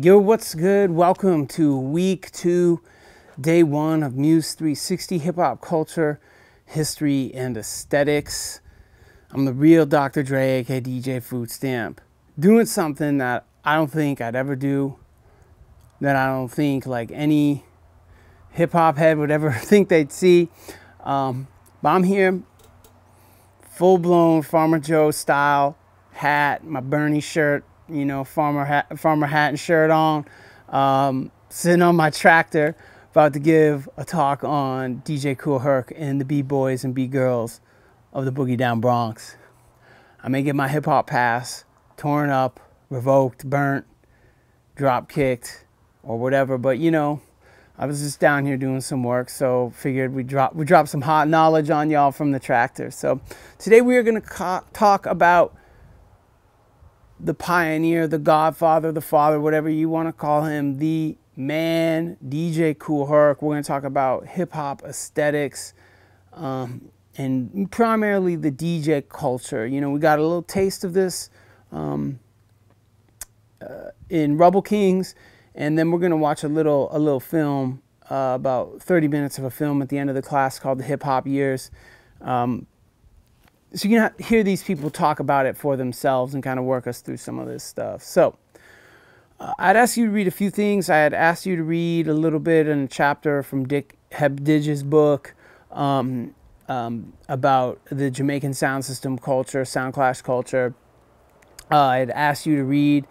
Yo, what's good? Welcome to week two, day one of Muse 360 Hip Hop Culture, History, and Aesthetics. I'm the real Dr. Dre, aka DJ Food Stamp, doing something that I don't think I'd ever do, that I don't think like any hip hop head would ever think they'd see. Um, but I'm here, full blown Farmer Joe style hat, my Bernie shirt, you know, farmer hat, farmer hat and shirt on, um, sitting on my tractor, about to give a talk on DJ Kool Herc and the B boys and B girls of the Boogie Down Bronx. I may get my hip hop pass torn up, revoked, burnt, drop kicked, or whatever, but you know, I was just down here doing some work, so figured we drop we drop some hot knowledge on y'all from the tractor. So today we are going to talk about the pioneer, the godfather, the father, whatever you want to call him, the man, DJ Kool Herc. We're going to talk about hip hop aesthetics um, and primarily the DJ culture. You know, we got a little taste of this um, uh, in Rubble Kings, and then we're going to watch a little a little film, uh, about 30 minutes of a film at the end of the class called The Hip Hop Years. Um, so you can hear these people talk about it for themselves and kind of work us through some of this stuff. So uh, I'd ask you to read a few things. I had asked you to read a little bit in a chapter from Dick Hebdige's book um, um, about the Jamaican sound system culture, sound clash culture. Uh, I had asked you to read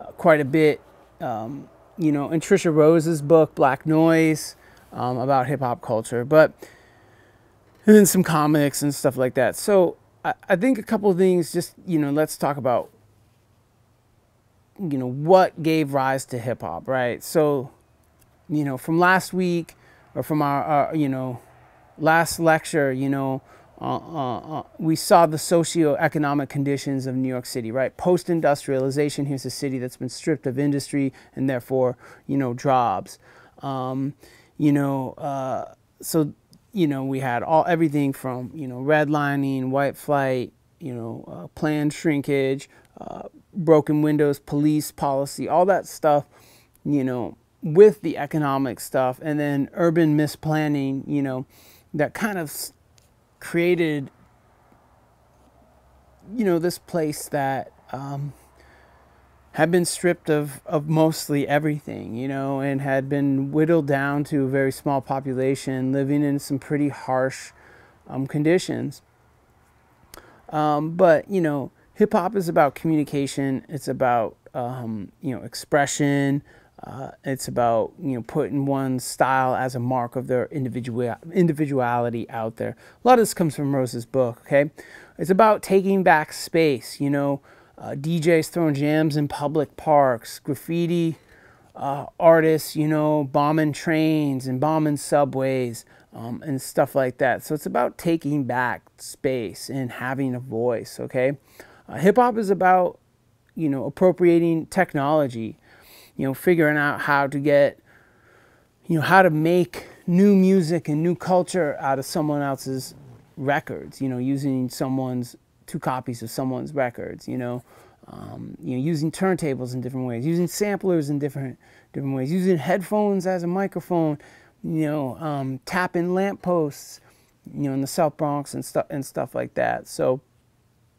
uh, quite a bit, um, you know, in Tricia Rose's book, Black Noise, um, about hip hop culture. But and then some comics and stuff like that. So I, I think a couple of things. Just you know, let's talk about you know what gave rise to hip hop, right? So you know, from last week or from our, our you know last lecture, you know. Uh, uh, uh, we saw the socio-economic conditions of New York City, right? Post-industrialization, here's a city that's been stripped of industry and therefore, you know, jobs. Um, you know, uh, so you know, we had all everything from you know redlining, white flight, you know, uh, planned shrinkage, uh, broken windows, police policy, all that stuff, you know, with the economic stuff, and then urban misplanning, you know, that kind of created, you know, this place that. Um, had been stripped of, of mostly everything, you know, and had been whittled down to a very small population living in some pretty harsh um, conditions. Um, but, you know, hip hop is about communication, it's about, um, you know, expression. Uh, it's about you know putting one's style as a mark of their individual individuality out there. A lot of this comes from Rose's book. Okay, it's about taking back space. You know, uh, DJs throwing jams in public parks, graffiti uh, artists, you know, bombing trains and bombing subways um, and stuff like that. So it's about taking back space and having a voice, okay? Uh, Hip hop is about, you know, appropriating technology, you know, figuring out how to get, you know, how to make new music and new culture out of someone else's records, you know, using someone's two copies of someone's records, you know, um, you know, using turntables in different ways, using samplers in different different ways, using headphones as a microphone, you know, um, tapping lampposts, you know, in the South Bronx and stuff and stuff like that. So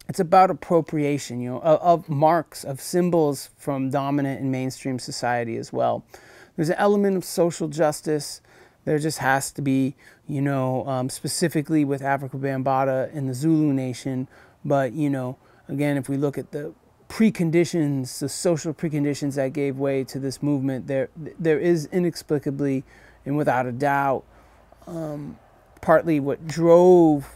it's about appropriation, you know, of, of, marks of symbols from dominant and mainstream society as well. There's an element of social justice. There just has to be, you know, um, specifically with Afrika Bambaataa and the Zulu Nation, but you know, again, if we look at the preconditions, the social preconditions that gave way to this movement, there there is inexplicably and without a doubt, um, partly what drove,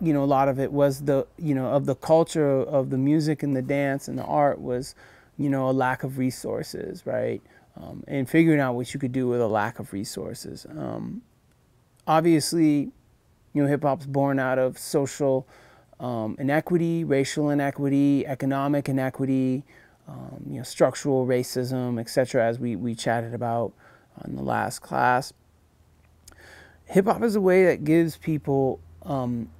you know, a lot of it was the you know of the culture of the music and the dance and the art was, you know, a lack of resources, right? Um, and figuring out what you could do with a lack of resources. Um, obviously, you know, hip hop's born out of social um, inequity, racial inequity, economic inequity, um, you know, structural racism, etc., as we, we chatted about in the last class. Hip hop is a way that gives people, um,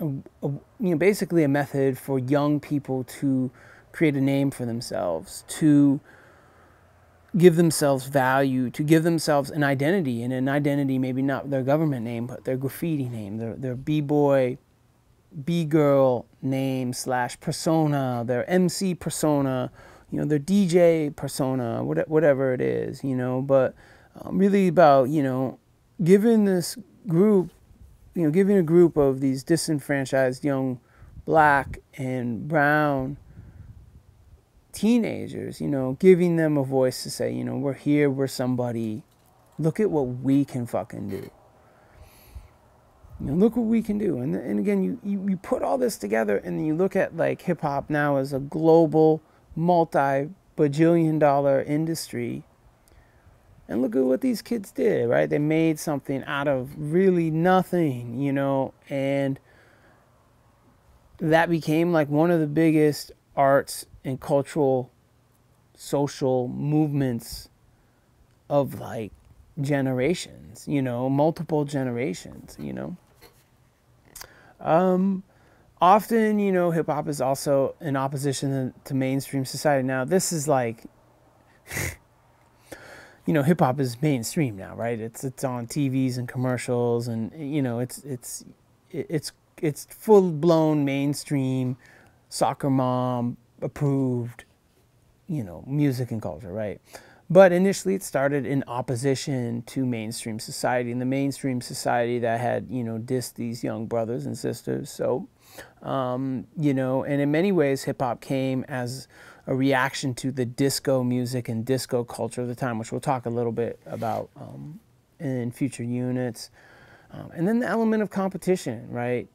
a, a, you know, basically a method for young people to create a name for themselves, to give themselves value, to give themselves an identity, and an identity maybe not their government name, but their graffiti name, their, their b-boy, b-girl name slash persona, their MC persona, you know, their DJ persona, whatever it is, you know, but um, really about, you know, giving this group, you know, giving a group of these disenfranchised young black and brown teenagers, you know, giving them a voice to say, you know, we're here, we're somebody. Look at what we can fucking do. You know, look what we can do. And, and again, you, you, you put all this together and you look at like hip hop now as a global, multi bajillion dollar industry. And look at what these kids did, right? They made something out of really nothing, you know, and that became like one of the biggest arts and cultural social movements of like generations, you know, multiple generations, you know. Um, often, you know, hip hop is also in opposition to, mainstream society. Now, this is like, you know, hip hop is mainstream now, right? It's it's on TVs and commercials, and you know, it's it's it's it's full blown mainstream, soccer mom approved, you know, music and culture, right? But initially, it started in opposition to mainstream society, and the mainstream society that had, you know, dissed these young brothers and sisters. So, um, you know, and in many ways, hip hop came as a reaction to the disco music and disco culture of the time, which we'll talk a little bit about um, in future units. Um, and then the element of competition, right?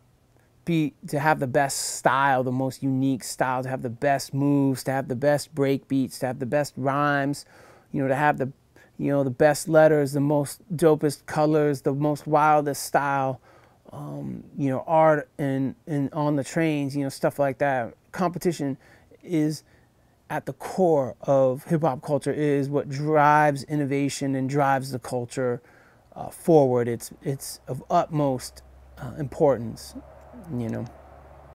Be to have the best style, the most unique style, to have the best moves, to have the best break beats, to have the best rhymes, you know, to have the you know the best letters, the most dopest colors, the most wildest style, um, you know, art and and on the trains, you know, stuff like that. Competition is at the core of hip hop culture is what drives innovation and drives the culture uh, forward. It's it's of utmost uh, importance you know.